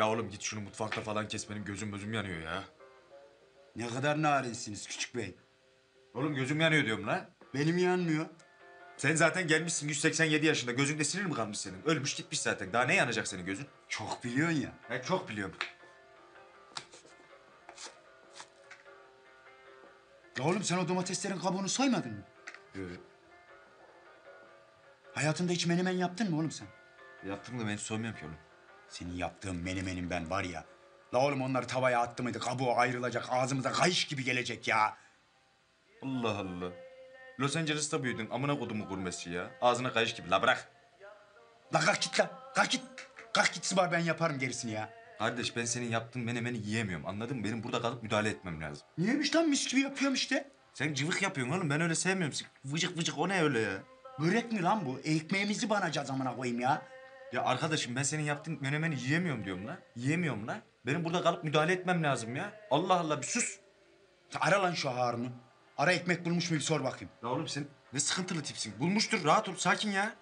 Ya oğlum git şunu mutfakta falan kes benim gözüm gözüm yanıyor ya. Ne kadar narinsiniz küçük bey. Oğlum gözüm yanıyor diyorum lan. Benim yanmıyor. Sen zaten gelmişsin 187 yaşında. Gözünde sinir mi kalmış senin? Ölmüş gitmiş zaten. Daha ne yanacak senin gözün? Çok biliyorsun ya. Ben çok biliyorum. Ya oğlum sen o domateslerin kabuğunu soymadın mı? Hayatında hiç menemen yaptın mı oğlum sen? Yaptım da ben soymuyorum ki oğlum. Senin yaptığın menemenin ben var ya. La oğlum onları tavaya attı mıydı kabuğu ayrılacak ağzımıza kayış gibi gelecek ya. Allah Allah. Los Angeles'ta büyüdün. Amına kodumu kurmesi ya. Ağzına kayış gibi. La bırak. La kalk git la. Kalk git. Kalk git Sıbar ben yaparım gerisini ya. Kardeş ben senin yaptığın menemeni yiyemiyorum. Anladın mı? Benim burada kalıp müdahale etmem lazım. Niyemiş lan mis gibi yapıyorum işte. Sen cıvık yapıyorsun oğlum. Ben öyle sevmiyorum. Vıcık vıcık o ne öyle ya? Börek mi lan bu? Ekmeğimizi banacağız amına koyayım ya. Ya arkadaşım ben senin yaptığın menemeni yiyemiyorum diyorum lan. Yiyemiyorum lan. Benim burada kalıp müdahale etmem lazım ya. Allah Allah bir sus. Ara lan şu Harun'u. Ara ekmek bulmuş mu bir sor bakayım. Ya oğlum sen ne sıkıntılı tipsin. Bulmuştur rahat ol sakin ya.